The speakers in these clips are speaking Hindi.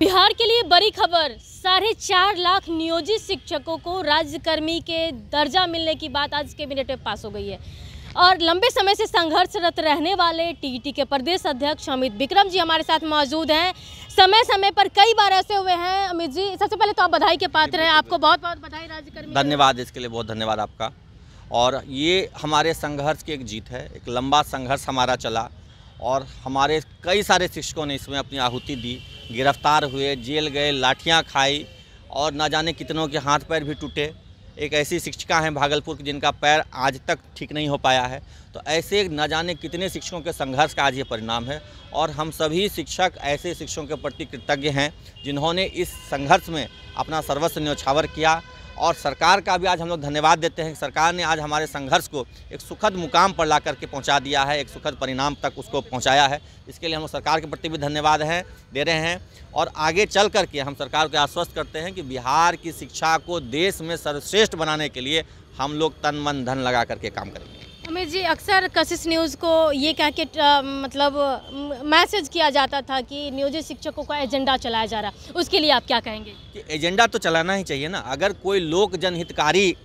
बिहार के लिए बड़ी खबर, साढ़े चार लाख नियोजित शिक्षकों को राज्यकर्मी के दर्जा मिलने की बात आज कैबिनेट में पास हो गई है। और लंबे समय से संघर्षरत रहने वाले टीईटी के प्रदेश अध्यक्ष अमित विक्रम जी हमारे साथ मौजूद हैं। समय समय पर कई बार ऐसे हुए हैं। अमित जी, सबसे पहले तो आप बधाई के पात्र हैं। आपको बहुत बहुत बधाई राज्यकर्मी धन्यवाद, इसके लिए बहुत धन्यवाद आपका। और ये हमारे संघर्ष की एक जीत है। एक लंबा संघर्ष हमारा चला और हमारे कई सारे शिक्षकों ने इसमें अपनी आहुति दी। गिरफ़्तार हुए, जेल गए, लाठियाँ खाई और ना जाने कितनों के हाथ पैर भी टूटे। एक ऐसी शिक्षिका हैं भागलपुर की जिनका पैर आज तक ठीक नहीं हो पाया है। तो ऐसे न जाने कितने शिक्षकों के संघर्ष का आज ये परिणाम है और हम सभी शिक्षक ऐसे शिक्षकों के प्रति कृतज्ञ हैं जिन्होंने इस संघर्ष में अपना सर्वस्व न्यौछावर किया। और सरकार का भी आज हम लोग धन्यवाद देते हैं सरकार ने आज हमारे संघर्ष को एक सुखद मुकाम पर ला करके पहुँचा दिया है, एक सुखद परिणाम तक उसको पहुँचाया है। इसके लिए हम सरकार के प्रति भी धन्यवाद हैं, दे रहे हैं। और आगे चल करके हम सरकार को आश्वस्त करते हैं कि बिहार की शिक्षा को देश में सर्वश्रेष्ठ बनाने के लिए हम लोग तन मन धन लगा करके काम करेंगे। अमित जी, अक्सर कशिश न्यूज़ को ये कह के मतलब मैसेज किया जाता था कि नियोजित शिक्षकों का एजेंडा चलाया जा रहा है। उसके लिए आप क्या कहेंगे? कि एजेंडा तो चलाना ही चाहिए ना। अगर कोई लोक जनहितकारी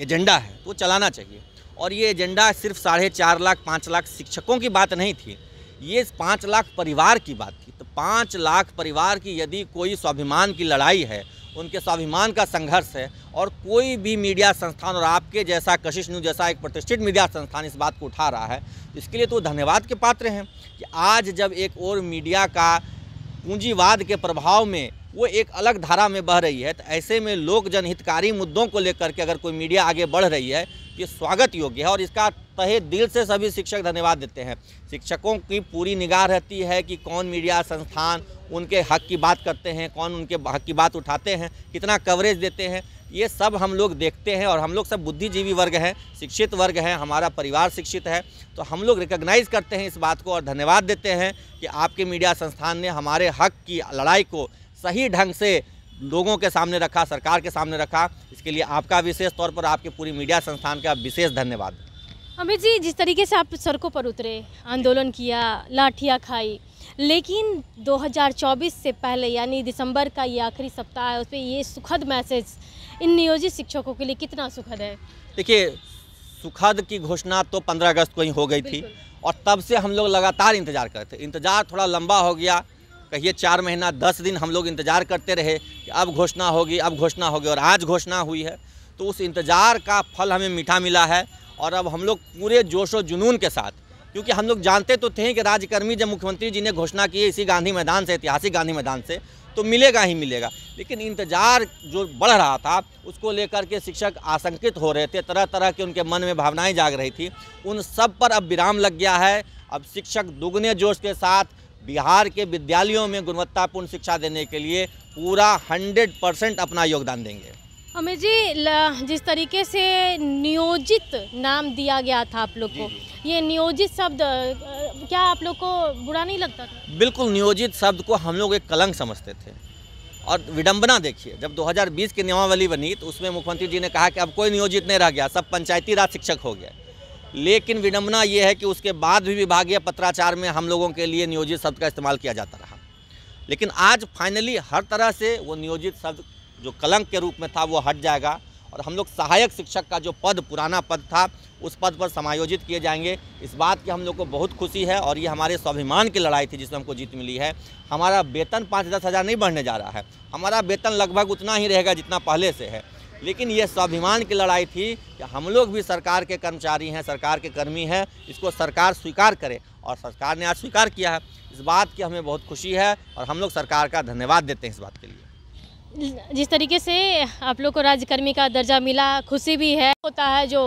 एजेंडा है तो चलाना चाहिए। और ये एजेंडा सिर्फ़ साढ़े चार लाख, पाँच लाख शिक्षकों की बात नहीं थी। ये पाँच लाख परिवार की बात थी। तो पाँच लाख परिवार की यदि कोई स्वाभिमान की लड़ाई है उनके स्वाभिमान का संघर्ष है और कोई भी मीडिया संस्थान और आपके जैसा कशिश न्यूज़ जैसा एक प्रतिष्ठित मीडिया संस्थान इस बात को उठा रहा है, इसके लिए तो धन्यवाद के पात्र हैं कि आज जब एक और मीडिया का पूंजीवाद के प्रभाव में वो एक अलग धारा में बह रही है तो ऐसे में लोक जनहितकारी मुद्दों को लेकर के अगर कोई मीडिया आगे बढ़ रही है ये स्वागत योग्य है और इसका तहे दिल से सभी शिक्षक धन्यवाद देते हैं। शिक्षकों की पूरी निगाह रहती है कि कौन मीडिया संस्थान उनके हक की बात करते हैं, कौन उनके हक की बात उठाते हैं, कितना कवरेज देते हैं, ये सब हम लोग देखते हैं और हम लोग सब बुद्धिजीवी वर्ग हैं, शिक्षित वर्ग हैं, हमारा परिवार शिक्षित है तो हम लोग रिकग्नाइज़ करते हैं इस बात को और धन्यवाद देते हैं कि आपके मीडिया संस्थान ने हमारे हक की लड़ाई को सही ढंग से लोगों के सामने रखा सरकार के सामने रखा। इसके लिए आपका विशेष तौर पर आपके पूरी मीडिया संस्थान का विशेष धन्यवाद। अमित जी जिस तरीके से आप सड़कों पर उतरे आंदोलन किया लाठियाँ खाई लेकिन 2024 से पहले यानी दिसंबर का ये आखिरी सप्ताह है उस पर ये सुखद मैसेज इन नियोजित शिक्षकों के लिए कितना सुखद है? देखिए सुखद की घोषणा तो 15 अगस्त को ही हो गई थी और तब से हम लोग लगातार इंतज़ार करते इंतज़ार थोड़ा लंबा हो गया कहिए चार महीना, दस दिन हम लोग इंतज़ार करते रहे कि अब घोषणा होगी, अब घोषणा होगी और आज घोषणा हुई है। तो उस इंतज़ार का फल हमें मीठा मिला है और अब हम लोग पूरे जोश व जुनून के साथ, क्योंकि हम लोग जानते तो थे कि राज्यकर्मी जब मुख्यमंत्री जी ने घोषणा की है इसी गांधी मैदान से, ऐतिहासिक गांधी मैदान से तो मिलेगा ही मिलेगा। लेकिन इंतज़ार जो बढ़ रहा था, उसको लेकर के शिक्षक आशंकित हो रहे थे तरह तरह के उनके मन में भावनाएँ जाग रही थी। उन सब पर अब विराम लग गया है। अब शिक्षक दुगने जोश के साथ बिहार के विद्यालयों में गुणवत्तापूर्ण शिक्षा देने के लिए पूरा हंड्रेड परसेंट अपना योगदान देंगे। अमित जी जिस तरीके से नियोजित नाम दिया गया था आप लोग को ये नियोजित शब्द क्या आप लोग को बुरा नहीं लगता था? बिल्कुल नियोजित शब्द को हम लोग एक कलंक समझते थे। और विडंबना देखिए जब 2020 की नियमावली बनी तो उसमें मुख्यमंत्री जी ने कहा कि अब कोई नियोजित नहीं रह गया सब पंचायती राज शिक्षक हो गया लेकिन विडंबना ये है कि उसके बाद भी विभागीय पत्राचार में हम लोगों के लिए नियोजित शब्द का इस्तेमाल किया जाता रहा। लेकिन आज फाइनली हर तरह से वो नियोजित शब्द जो कलंक के रूप में था वो हट जाएगा और हम लोग सहायक शिक्षक का जो पद, पुराना पद था, उस पद पर समायोजित किए जाएँगे। इस बात की हम लोग को बहुत खुशी है और ये हमारे स्वाभिमान की लड़ाई थी जिसमें हमको जीत मिली है। हमारा वेतन पाँच दस हज़ार नहीं बढ़ने जा रहा है। हमारा वेतन लगभग उतना ही रहेगा जितना पहले से है। लेकिन ये स्वाभिमान की लड़ाई थी कि हम लोग भी सरकार के कर्मचारी हैं, सरकार के कर्मी हैं, इसको सरकार स्वीकार करे। और सरकार ने आज स्वीकार किया है। इस बात की हमें बहुत खुशी है और हम लोग सरकार का धन्यवाद देते हैं इस बात के लिए। जिस तरीके से आप लोग को राज्यकर्मी का दर्जा मिला, खुशी भी है, होता है जो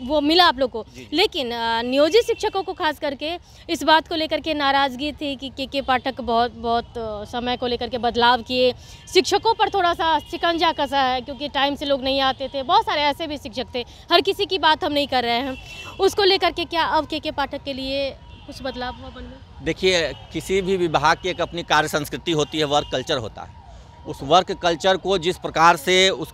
वो मिला आप लोग को। लेकिन नियोजित शिक्षकों को खास करके इस बात को लेकर के नाराज़गी थी कि के के पाठक बहुत बहुत समय को लेकर के बदलाव किए। शिक्षकों पर थोड़ा सा शिकंजा कसा है क्योंकि टाइम से लोग नहीं आते थे। बहुत सारे ऐसे भी शिक्षक थे। हर किसी की बात हम नहीं कर रहे हैं। उसको लेकर के क्या अब के के पाठक के लिए कुछ बदलाव हुआ में देखिए किसी भी विभाग की एक अपनी कार्य संस्कृति होती है वर्क कल्चर होता है। उस वर्क कल्चर को जिस प्रकार से उस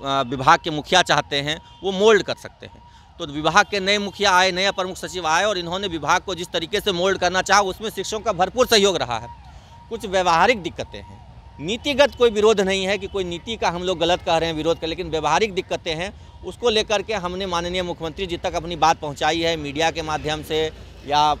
विभाग के मुखिया चाहते हैं वो मोल्ड कर सकते हैं। तो विभाग के नए मुखिया आए, नया प्रमुख सचिव आए और इन्होंने विभाग को जिस तरीके से मोल्ड करना चाहा, उसमें शिक्षकों का भरपूर सहयोग रहा है। कुछ व्यवहारिक दिक्कतें हैं। नीतिगत कोई विरोध नहीं है कि कोई नीति का हम लोग गलत कह रहे हैं, विरोध कर, लेकिन व्यवहारिक दिक्कतें हैं। उसको लेकर के हमने माननीय मुख्यमंत्री जी तक अपनी बात पहुंचाई है, मीडिया के माध्यम से या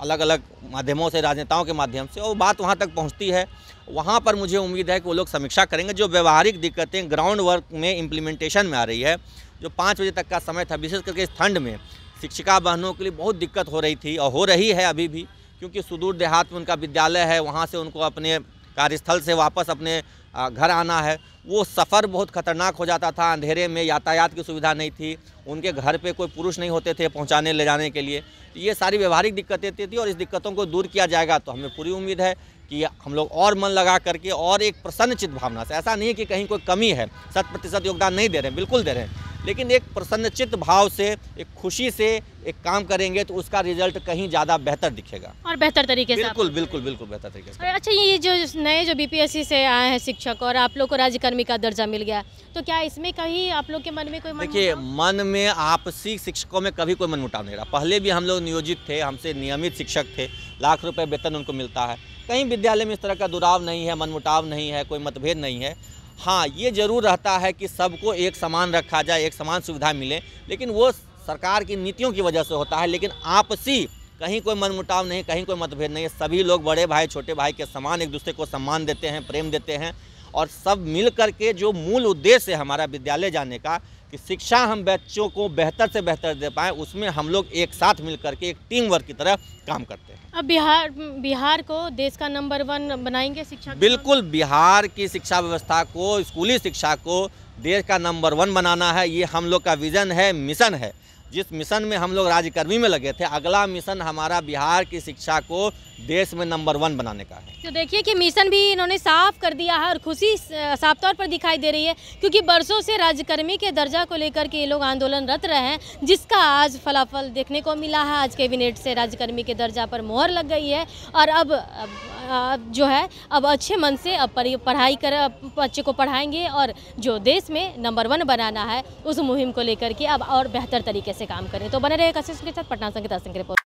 अलग अलग माध्यमों से, राजनेताओं के माध्यम से, और बात वहाँ तक पहुँचती है। वहाँ पर मुझे उम्मीद है कि वो लोग समीक्षा करेंगे। जो व्यवहारिक दिक्कतें ग्राउंड वर्क में इम्प्लीमेंटेशन में आ रही है जो पाँच बजे तक का समय था, विशेष करके इस ठंड में, शिक्षिका बहनों के लिए बहुत दिक्कत हो रही थी और हो रही है अभी भी, क्योंकि सुदूर देहात में उनका विद्यालय है, वहाँ से उनको अपने कार्यस्थल से वापस अपने घर आना है। वो सफ़र बहुत ख़तरनाक हो जाता था, अंधेरे में यातायात की सुविधा नहीं थी, उनके घर पे कोई पुरुष नहीं होते थे पहुँचाने ले जाने के लिए। तो ये सारी व्यवहारिक दिक्कतें थी और इस दिक्कतों को दूर किया जाएगा तो हमें पूरी उम्मीद है कि हम लोग और मन लगा करके और एक प्रसन्नचित भावना से। ऐसा नहीं है कि कहीं कोई कमी है शत प्रतिशत योगदान नहीं दे रहे हैं बिल्कुल दे रहे हैं। लेकिन एक प्रसन्नचित भाव से एक खुशी से एक काम करेंगे तो उसका रिज़ल्ट कहीं ज़्यादा बेहतर दिखेगा। और बेहतर तरीके से बिल्कुल बिल्कुल बिल्कुल बेहतर तरीके से। अच्छा ये जो नए जो बीपीएससी से आए हैं शिक्षक और आप लोग को राज्यकर्मी का दर्जा मिल गया तो क्या इसमें कहीं आप लोग के मन में कोई देखिए मन में आपसी शिक्षकों में कभी कोई मनमुटाव नहीं रहा। पहले भी हम लोग नियोजित थे हमसे नियमित शिक्षक थे लाख रुपये वेतन उनको मिलता है। कहीं विद्यालय में इस तरह का दुराव नहीं है, मनमुटाव नहीं है, कोई मतभेद नहीं है। हाँ ये ज़रूर रहता है कि सबको एक समान रखा जाए, एक समान सुविधा मिले, लेकिन वो सरकार की नीतियों की वजह से होता है, लेकिन आपसी कहीं कोई मनमुटाव नहीं, कहीं कोई मतभेद नहीं है। सभी लोग बड़े भाई, छोटे भाई के समान, एक दूसरे को सम्मान देते हैं, प्रेम देते हैं, और सब मिल करके जो मूल उद्देश्य है हमारा विद्यालय जाने का कि शिक्षा हम बच्चों को बेहतर से बेहतर दे पाएँ उसमें हम लोग एक साथ मिल करके एक टीम वर्क की तरह काम करते हैं। अब बिहार बिहार को देश का नंबर वन बनाएँगे शिक्षा बिल्कुल बिहार की शिक्षा व्यवस्था को स्कूली शिक्षा को देश का नंबर वन बनाना है ये हम लोग का विज़न है मिशन है। जिस मिशन में हम लोग राज्यकर्मी में लगे थे अगला मिशन हमारा बिहार की शिक्षा को देश में नंबर वन बनाने का है। तो देखिए कि मिशन भी इन्होंने साफ़ कर दिया है और खुशी साफ़ तौर पर दिखाई दे रही है क्योंकि बरसों से राज्यकर्मी के दर्जा को लेकर के ये लोग आंदोलनरत रहे हैं जिसका आज फलाफल देखने को मिला है। आज कैबिनेट से राज्यकर्मी के दर्जा पर मोहर लग गई है और अब, अब जो है अब अच्छे मन से अब पढ़ाई कर बच्चे को पढ़ाएँगे और जो देश में नंबर वन बनाना है उस मुहिम को लेकर के अब और बेहतर तरीके से काम करें। तो बने रहे कशिश के साथ पटना संगीता सिंह रिपोर्ट।